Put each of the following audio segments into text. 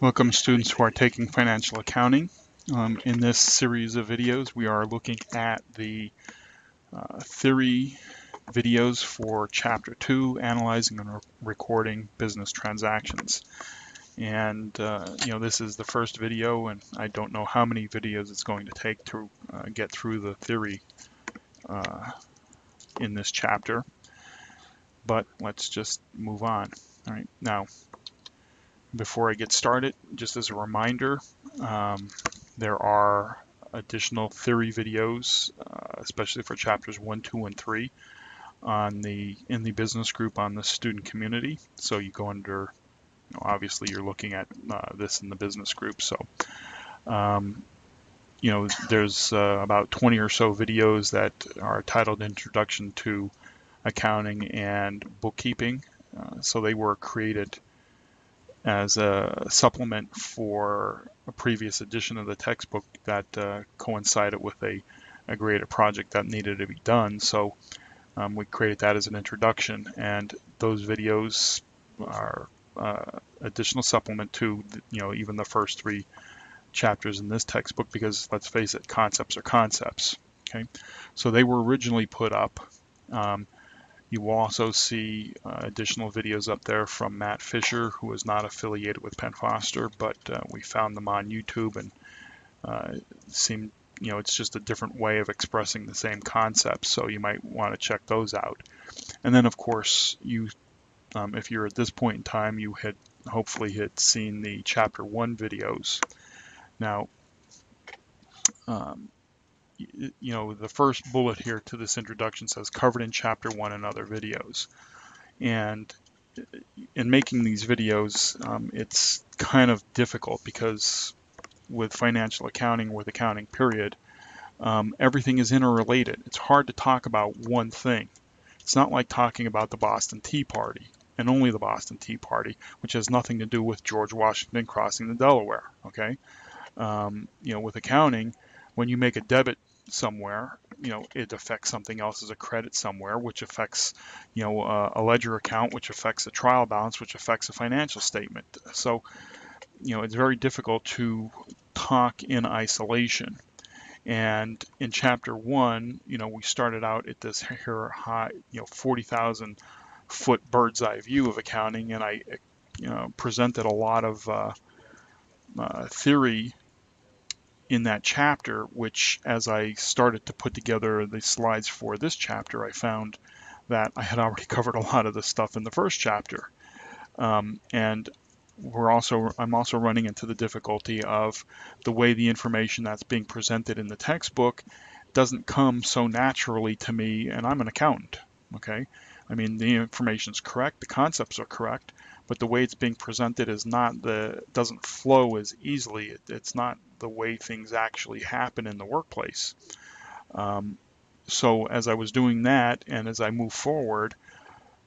Welcome students who are taking financial accounting. Um, in this series of videos we are looking at the uh, theory videos for chapter 2 analyzing and re recording business transactions. And uh, you know this is the first video and I don't know how many videos it's going to take to uh, get through the theory uh, in this chapter. But let's just move on. All right now before I get started, just as a reminder, um, there are additional theory videos, uh, especially for chapters 1, 2, and 3 on the in the business group on the student community. So you go under, you know, obviously you're looking at uh, this in the business group. So, um, you know, there's uh, about 20 or so videos that are titled Introduction to Accounting and Bookkeeping. Uh, so they were created as a supplement for a previous edition of the textbook that uh, coincided with a, a graded project that needed to be done. So um, we created that as an introduction, and those videos are uh, additional supplement to you know even the first three chapters in this textbook because let's face it, concepts are concepts. Okay, so they were originally put up. Um, you will also see uh, additional videos up there from Matt Fisher, who is not affiliated with Penn Foster, but uh, we found them on YouTube and uh, seemed, you know, it's just a different way of expressing the same concepts, so you might want to check those out. And then, of course, you, um, if you're at this point in time, you had hopefully had seen the Chapter 1 videos. Now, um, you know, the first bullet here to this introduction says covered in chapter one and other videos. And in making these videos, um, it's kind of difficult because with financial accounting, with accounting period, um, everything is interrelated. It's hard to talk about one thing. It's not like talking about the Boston Tea Party and only the Boston Tea Party, which has nothing to do with George Washington crossing the Delaware. Okay, um, you know, with accounting, when you make a debit somewhere, you know, it affects something else as a credit somewhere, which affects, you know, uh, a ledger account, which affects a trial balance, which affects a financial statement. So, you know, it's very difficult to talk in isolation. And in chapter one, you know, we started out at this here high, you know, 40,000 foot bird's eye view of accounting, and I, you know, presented a lot of uh, uh, theory in that chapter, which as I started to put together the slides for this chapter, I found that I had already covered a lot of the stuff in the first chapter. Um, and we're also I'm also running into the difficulty of the way the information that's being presented in the textbook doesn't come so naturally to me and I'm an accountant okay I mean the information is correct the concepts are correct but the way it's being presented is not the doesn't flow as easily it, it's not the way things actually happen in the workplace. Um, so as I was doing that, and as I move forward,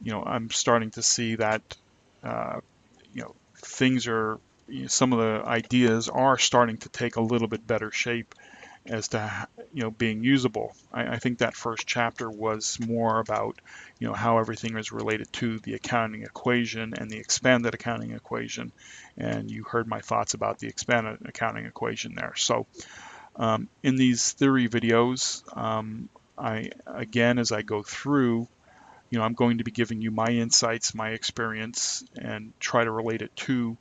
you know, I'm starting to see that, uh, you know, things are, you know, some of the ideas are starting to take a little bit better shape as to you know being usable. I, I, think that first chapter was more about you know how everything is related to the accounting equation and the expanded accounting equation, and you heard my thoughts about the expanded accounting equation there. So um, in these theory videos, um, I again as I go through, you know I'm going to be giving you my insights, my experience, and try to relate it to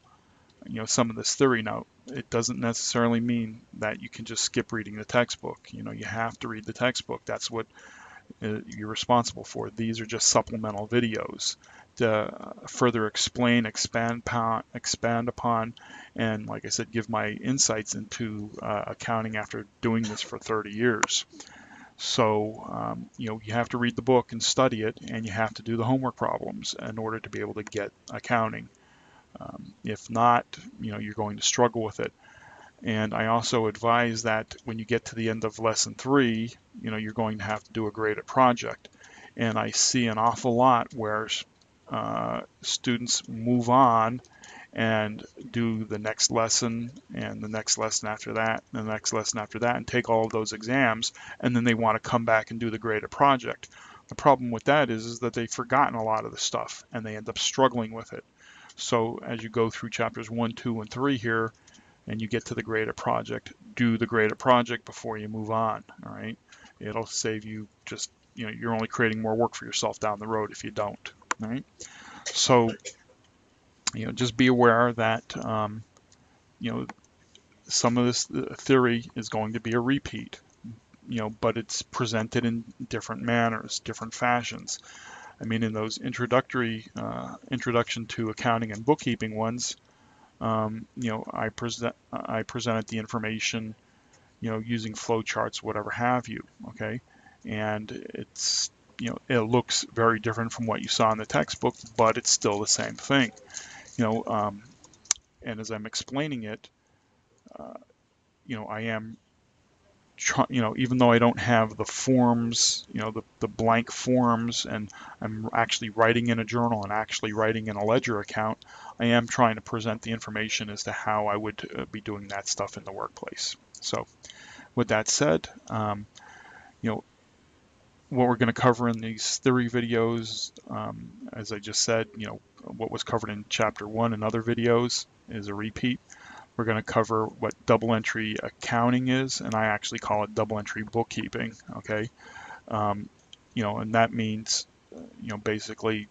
you know some of this theory. Now it doesn't necessarily mean that you can just skip reading the textbook. You know, you have to read the textbook. That's what uh, you're responsible for. These are just supplemental videos to further explain, expand, upon expand upon, and like I said, give my insights into uh, accounting after doing this for 30 years. So, um, you know, you have to read the book and study it, and you have to do the homework problems in order to be able to get accounting. Um, if not, you know, you're going to struggle with it. And I also advise that when you get to the end of lesson three, you know, you're going to have to do a graded project. And I see an awful lot where uh, students move on and do the next lesson and the next lesson after that and the next lesson after that and take all of those exams and then they want to come back and do the graded project. The problem with that is, is that they've forgotten a lot of the stuff and they end up struggling with it. So as you go through chapters one, two, and three here, and you get to the graded project, do the graded project before you move on, all right? It'll save you just, you know, you're only creating more work for yourself down the road if you don't, all right? So, you know, just be aware that, um, you know, some of this theory is going to be a repeat, you know, but it's presented in different manners, different fashions. I mean, in those introductory uh, introduction to accounting and bookkeeping ones, um, you know, I present I presented the information, you know, using flowcharts, whatever have you. Okay, and it's you know it looks very different from what you saw in the textbook, but it's still the same thing. You know, um, and as I'm explaining it, uh, you know, I am you know, even though I don't have the forms, you know, the, the blank forms, and I'm actually writing in a journal and actually writing in a ledger account, I am trying to present the information as to how I would uh, be doing that stuff in the workplace. So with that said, um, you know, what we're going to cover in these theory videos, um, as I just said, you know, what was covered in chapter one and other videos is a repeat. We're going to cover what double entry accounting is, and I actually call it double entry bookkeeping. Okay, um, you know, and that means, you know, basically,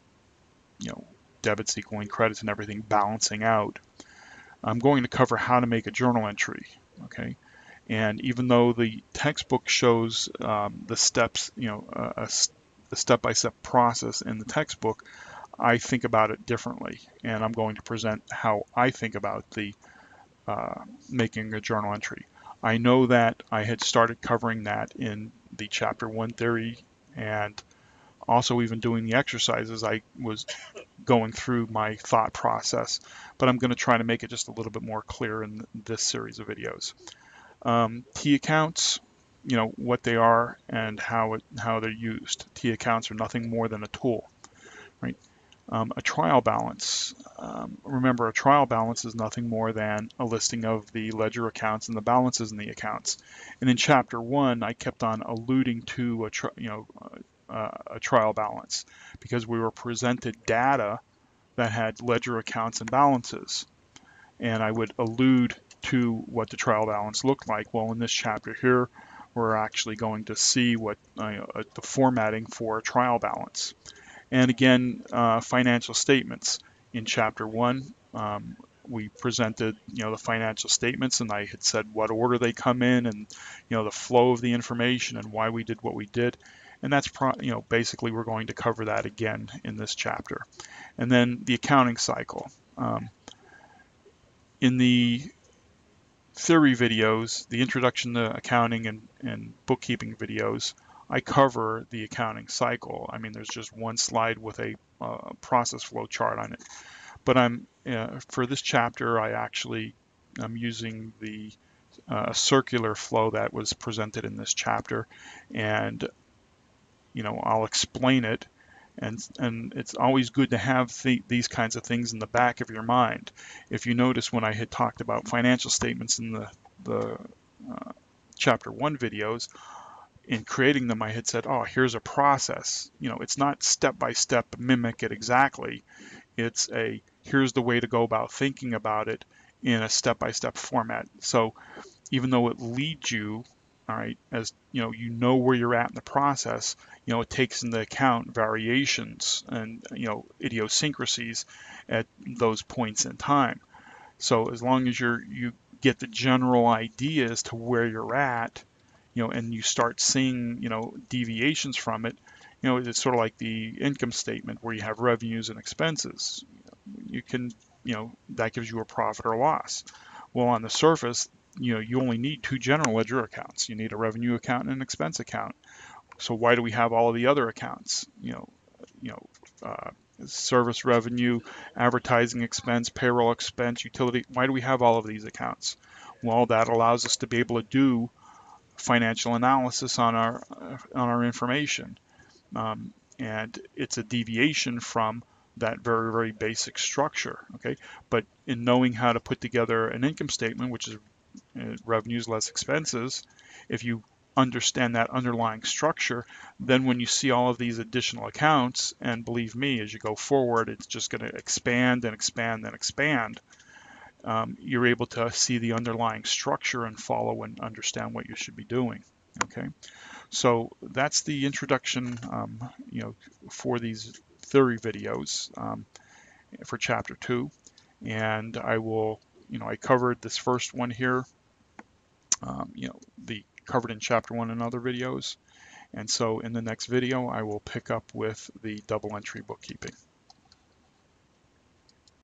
you know, debits equaling credits and everything balancing out. I'm going to cover how to make a journal entry. Okay, and even though the textbook shows um, the steps, you know, a, a step-by-step -step process in the textbook, I think about it differently, and I'm going to present how I think about the uh, making a journal entry. I know that I had started covering that in the chapter one theory and also even doing the exercises I was going through my thought process but I'm going to try to make it just a little bit more clear in this series of videos. Um, T accounts you know what they are and how it how they're used. T accounts are nothing more than a tool right um, a trial balance. Um, remember, a trial balance is nothing more than a listing of the ledger accounts and the balances in the accounts. And in chapter one, I kept on alluding to a you know uh, a trial balance because we were presented data that had ledger accounts and balances, and I would allude to what the trial balance looked like. Well, in this chapter here, we're actually going to see what uh, the formatting for a trial balance. And again, uh, financial statements. In chapter one, um, we presented, you know, the financial statements, and I had said what order they come in, and you know, the flow of the information, and why we did what we did. And that's, you know, basically we're going to cover that again in this chapter. And then the accounting cycle. Um, in the theory videos, the introduction to accounting and, and bookkeeping videos, I cover the accounting cycle. I mean, there's just one slide with a uh, process flow chart on it. But I'm uh, for this chapter, I actually I'm using the uh, circular flow that was presented in this chapter, and you know I'll explain it. And, and it's always good to have th these kinds of things in the back of your mind. If you notice when I had talked about financial statements in the, the uh, chapter one videos, in creating them, I had said, oh, here's a process. You know, it's not step by step, mimic it exactly. It's a here's the way to go about thinking about it in a step by step format. So even though it leads you, all right, as you know, you know where you're at in the process, you know, it takes into account variations and, you know, idiosyncrasies at those points in time. So as long as you're, you get the general idea as to where you're at, you know, and you start seeing, you know, deviations from it, you know, it's sort of like the income statement where you have revenues and expenses. You can, you know, that gives you a profit or loss. Well, on the surface, you know, you only need two general ledger accounts. You need a revenue account and an expense account. So why do we have all of the other accounts? You know, you know, uh, service revenue, advertising expense, payroll expense, utility. Why do we have all of these accounts? Well, that allows us to be able to do financial analysis on our on our information, um, and it's a deviation from that very very basic structure. Okay, but in knowing how to put together an income statement, which is uh, revenues less expenses, if you understand that underlying structure, then when you see all of these additional accounts, and believe me, as you go forward, it's just going to expand and expand and expand. Um, you're able to see the underlying structure and follow and understand what you should be doing. Okay, so that's the introduction, um, you know, for these theory videos um, for chapter two, and I will, you know, I covered this first one here, um, you know, the covered in chapter one and other videos. And so in the next video, I will pick up with the double entry bookkeeping.